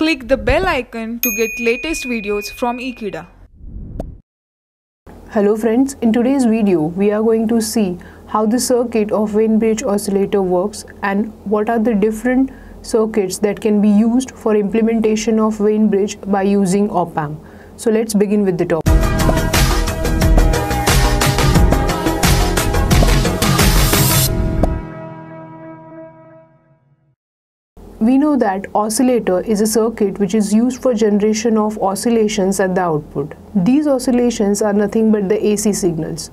Click the bell icon to get latest videos from Ekeeda. Hello friends, in today's video we are going to see how the circuit of Wien bridge oscillator works and what are the different circuits that can be used for implementation of Wien bridge by using op-amp. So let's begin with the topic. We know that oscillator is a circuit which is used for generation of oscillations at the output. These oscillations are nothing but the AC signals.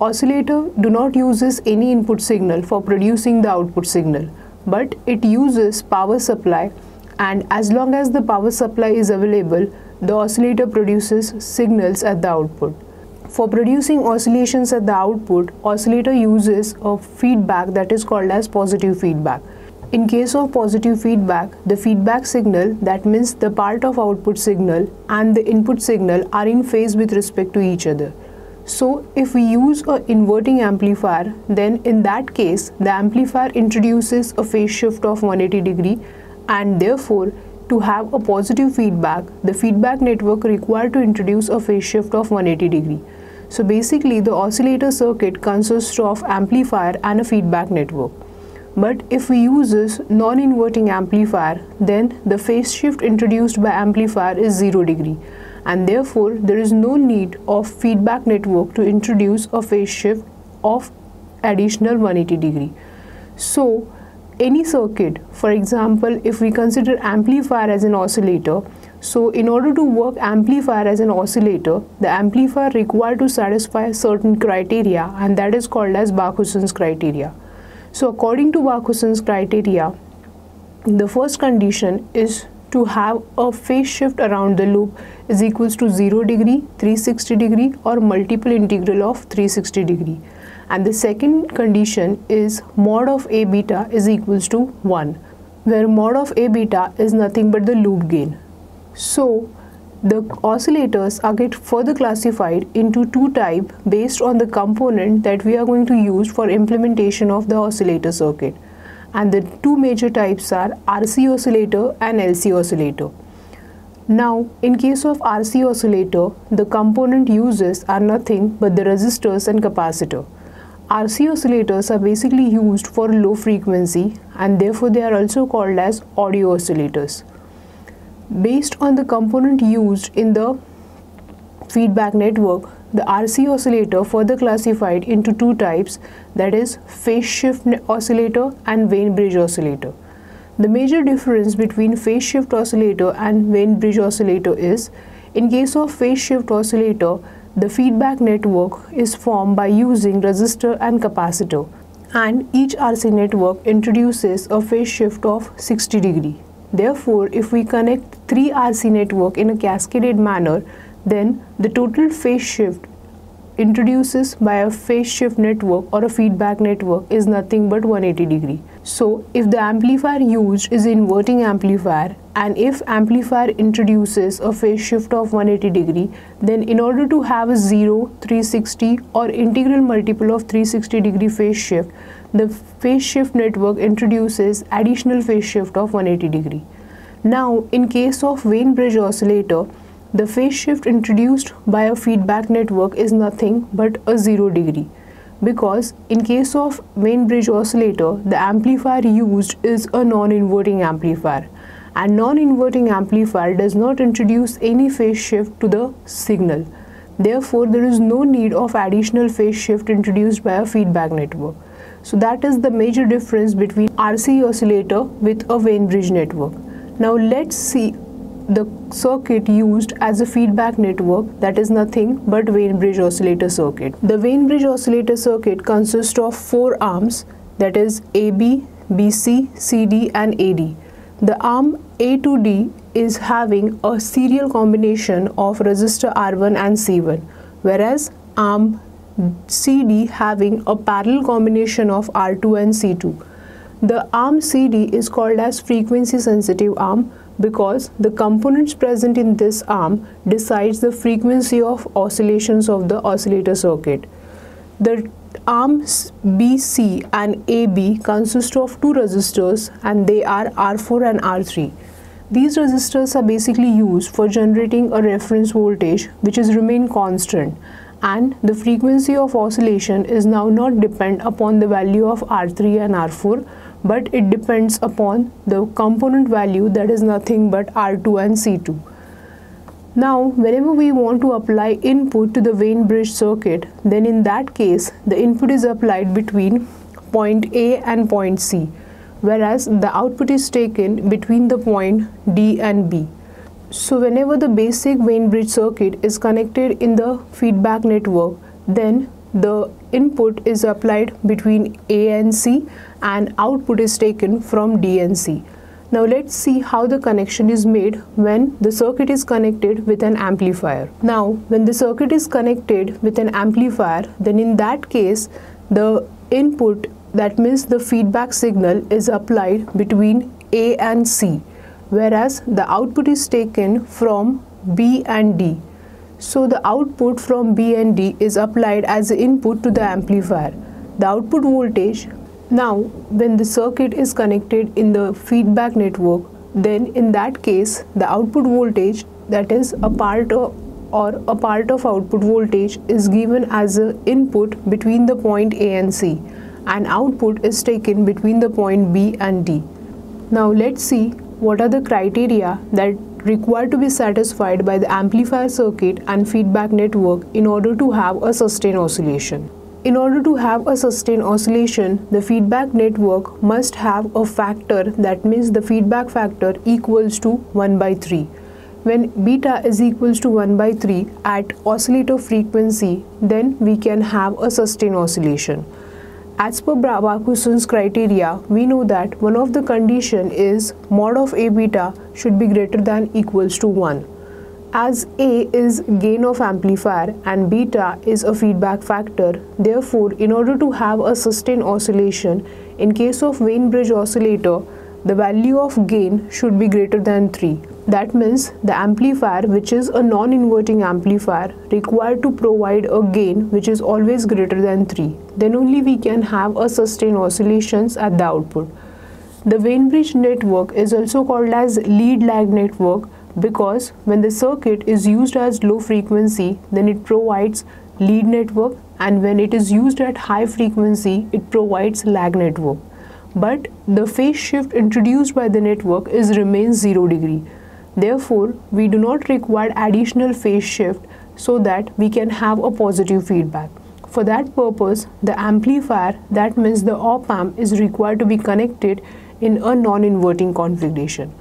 Oscillator do not uses any input signal for producing the output signal, but it uses power supply and as long as the power supply is available, the oscillator produces signals at the output. For producing oscillations at the output, oscillator uses a feedback that is called as positive feedback. In case of positive feedback, the feedback signal, that means the part of output signal and the input signal are in phase with respect to each other. So if we use a inverting amplifier, then in that case, the amplifier introduces a phase shift of 180 degree and therefore to have a positive feedback, the feedback network required to introduce a phase shift of 180 degree. So basically the oscillator circuit consists of amplifier and a feedback network. But if we use this non-inverting amplifier, then the phase shift introduced by amplifier is 0 degree and therefore there is no need of feedback network to introduce a phase shift of additional 180 degree. So any circuit, for example, if we consider amplifier as an oscillator, so in order to work amplifier as an oscillator, the amplifier required to satisfy certain criteria and that is called as Barkhausen's criteria. So according to Barkhausen's criteria, the first condition is to have a phase shift around the loop is equals to 0 degree, 360 degree or multiple integral of 360 degree. And the second condition is mod of A beta is equals to 1 where mod of A beta is nothing but the loop gain. So the oscillators are get further classified into two type based on the component that we are going to use for implementation of the oscillator circuit. And the two major types are RC oscillator and LC oscillator. Now, in case of RC oscillator, the component uses are nothing but the resistors and capacitor. RC oscillators are basically used for low frequency and therefore they are also called as audio oscillators based on the component used in the feedback network the RC oscillator further classified into two types that is phase shift oscillator and Wien bridge oscillator. The major difference between phase shift oscillator and Wien bridge oscillator is in case of phase shift oscillator the feedback network is formed by using resistor and capacitor and each RC network introduces a phase shift of 60 degree. Therefore, if we connect three RC network in a cascaded manner, then the total phase shift introduces by a phase shift network or a feedback network is nothing but 180 degree. So if the amplifier used is inverting amplifier and if amplifier introduces a phase shift of 180 degree then in order to have a 0, 360 or integral multiple of 360 degree phase shift the phase shift network introduces additional phase shift of 180 degree. Now, in case of Wien bridge oscillator, the phase shift introduced by a feedback network is nothing but a 0 degree because in case of Wien bridge oscillator, the amplifier used is a non-inverting amplifier and non-inverting amplifier does not introduce any phase shift to the signal. Therefore, there is no need of additional phase shift introduced by a feedback network. So that is the major difference between RC oscillator with a Wien bridge network. Now let's see the circuit used as a feedback network that is nothing but Wien bridge oscillator circuit. The Wien bridge oscillator circuit consists of four arms that is AB, BC, CD and AD. The arm A to D is having a serial combination of resistor R1 and C1 whereas arm CD having a parallel combination of R2 and C2. The arm CD is called as frequency sensitive arm because the components present in this arm decides the frequency of oscillations of the oscillator circuit. The arms BC and AB consist of two resistors and they are R4 and R3. These resistors are basically used for generating a reference voltage which is remain constant and the frequency of oscillation is now not depend upon the value of R3 and R4 but it depends upon the component value that is nothing but R2 and C2. Now whenever we want to apply input to the Wien bridge circuit then in that case the input is applied between point A and point C whereas the output is taken between the point D and B. So whenever the basic Wien bridge circuit is connected in the feedback network then the input is applied between A and C and output is taken from D and C. Now let's see how the connection is made when the circuit is connected with an amplifier. Now when the circuit is connected with an amplifier then in that case the input that means the feedback signal is applied between A and C whereas the output is taken from B and D. So the output from B and D is applied as input to the amplifier. The output voltage now when the circuit is connected in the feedback network then in that case the output voltage that is a part of or a part of output voltage is given as a input between the point A and C and output is taken between the point B and D. Now let's see what are the criteria that required to be satisfied by the amplifier circuit and feedback network in order to have a sustained oscillation. In order to have a sustained oscillation, the feedback network must have a factor that means the feedback factor equals to 1 by 3. When beta is equals to 1 by 3 at oscillator frequency, then we can have a sustained oscillation. As per Barkhausen's criteria, we know that one of the condition is mod of A beta should be greater than equals to 1. As A is gain of amplifier and beta is a feedback factor, therefore in order to have a sustained oscillation, in case of Wien bridge oscillator, the value of gain should be greater than 3. That means the amplifier which is a non-inverting amplifier required to provide a gain which is always greater than 3. Then only we can have a sustained oscillations at the output. The Wien bridge network is also called as lead lag network because when the circuit is used as low frequency then it provides lead network and when it is used at high frequency it provides lag network but the phase shift introduced by the network is remains 0 degree Therefore, we do not require additional phase shift so that we can have a positive feedback. For that purpose, the amplifier, that means the op-amp is required to be connected in a non-inverting configuration.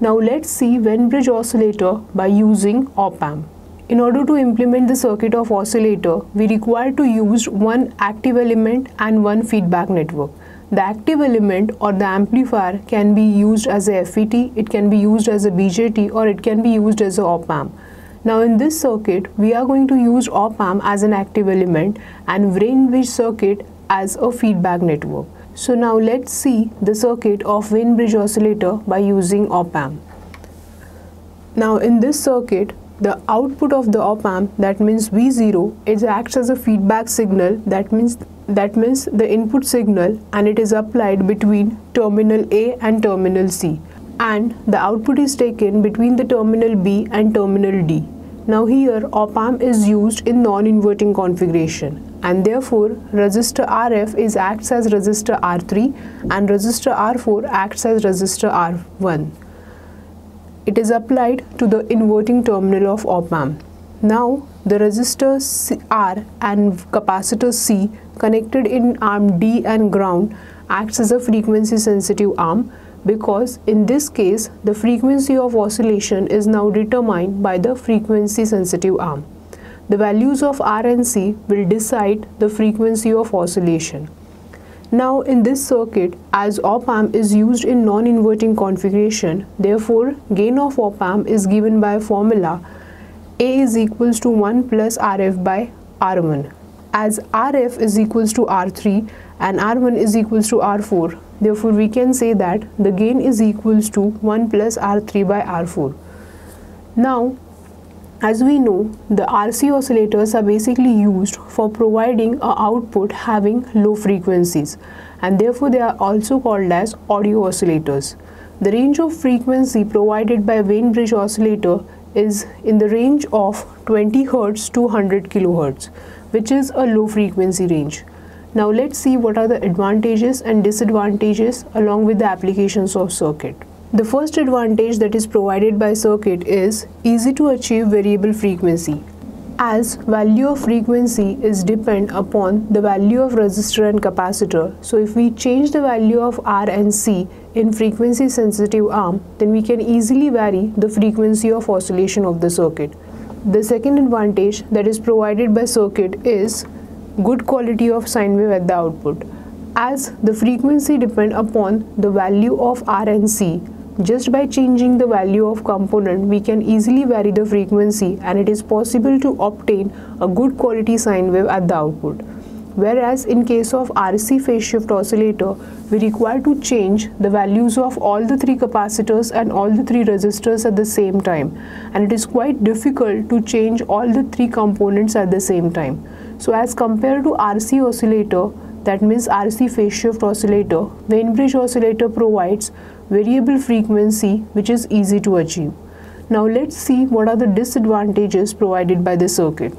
Now let's see Wien bridge oscillator by using op-amp. In order to implement the circuit of oscillator, we require to use one active element and one feedback network. The active element or the amplifier can be used as a FET, it can be used as a BJT or it can be used as a op-amp. Now in this circuit, we are going to use op-amp as an active element and Wien bridge circuit as a feedback network. So now let's see the circuit of Wien bridge oscillator by using op-amp. Now in this circuit, the output of the op-amp that means V0 it acts as a feedback signal that means that means the input signal and it is applied between terminal A and terminal C and the output is taken between the terminal B and terminal D. Now here op-amp is used in non-inverting configuration and therefore resistor RF is acts as resistor R3 and resistor R4 acts as resistor R1. It is applied to the inverting terminal of op-amp. Now the resistor R and capacitor C connected in arm D and ground acts as a frequency sensitive arm because in this case the frequency of oscillation is now determined by the frequency sensitive arm. The values of R and C will decide the frequency of oscillation. Now in this circuit as op-amp is used in non-inverting configuration therefore gain of op-amp is given by formula A is equals to 1 plus RF by R1 as Rf is equals to R3 and R1 is equals to R4. Therefore, we can say that the gain is equals to 1 plus R3 by R4. Now, as we know, the RC oscillators are basically used for providing a output having low frequencies and therefore they are also called as audio oscillators. The range of frequency provided by Wien bridge oscillator is in the range of 20 Hz to 100 kHz, which is a low frequency range. Now let's see what are the advantages and disadvantages along with the applications of circuit. The first advantage that is provided by circuit is easy to achieve variable frequency as value of frequency is depend upon the value of resistor and capacitor. So if we change the value of R and C in frequency sensitive arm then we can easily vary the frequency of oscillation of the circuit. The second advantage that is provided by circuit is good quality of sine wave at the output. As the frequency depend upon the value of R and C just by changing the value of component, we can easily vary the frequency and it is possible to obtain a good quality sine wave at the output. Whereas in case of RC phase shift oscillator, we require to change the values of all the three capacitors and all the three resistors at the same time. And it is quite difficult to change all the three components at the same time. So as compared to RC oscillator, that means RC phase shift oscillator, Wien bridge oscillator provides variable frequency which is easy to achieve. Now let's see what are the disadvantages provided by the circuit.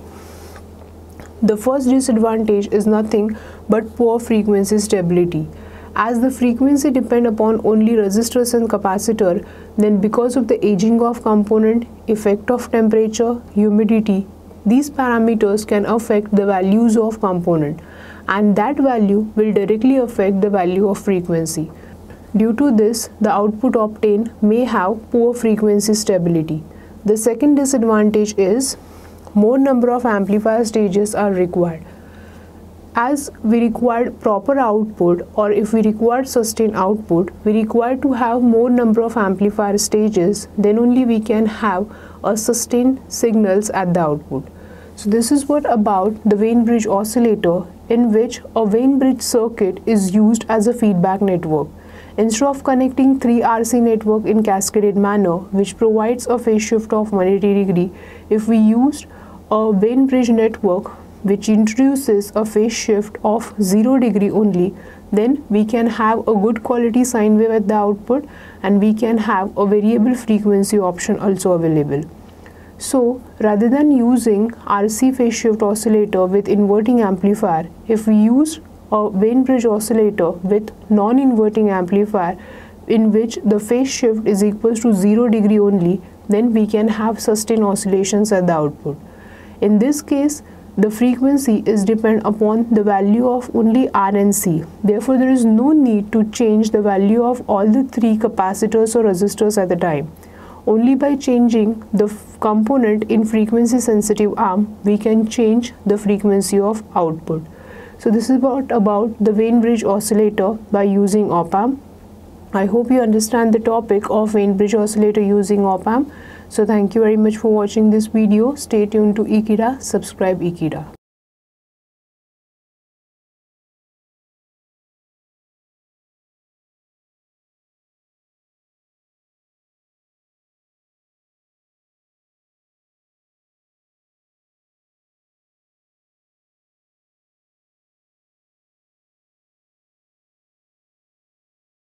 The first disadvantage is nothing but poor frequency stability. As the frequency depend upon only resistors and capacitor, then because of the aging of component, effect of temperature, humidity, these parameters can affect the values of component and that value will directly affect the value of frequency. Due to this, the output obtained may have poor frequency stability. The second disadvantage is more number of amplifier stages are required. As we require proper output or if we require sustained output, we require to have more number of amplifier stages, then only we can have a sustained signals at the output. So this is what about the Wien bridge oscillator in which a Wien bridge circuit is used as a feedback network. Instead of connecting three RC network in cascaded manner, which provides a phase shift of 180 degree, if we used a Wien bridge network which introduces a phase shift of 0 degree only, then we can have a good quality sine wave at the output and we can have a variable frequency option also available. So rather than using RC phase shift oscillator with inverting amplifier, if we use a Wien bridge oscillator with non-inverting amplifier in which the phase shift is equals to 0 degree only then we can have sustained oscillations at the output. In this case the frequency is depend upon the value of only R and C. Therefore, there is no need to change the value of all the three capacitors or resistors at the time. Only by changing the component in frequency sensitive arm, we can change the frequency of output. So this is about, about the Wien bridge oscillator by using op-amp. I hope you understand the topic of Wien bridge oscillator using op-amp. So thank you very much for watching this video. Stay tuned to Ekeeda, subscribe Ekeeda.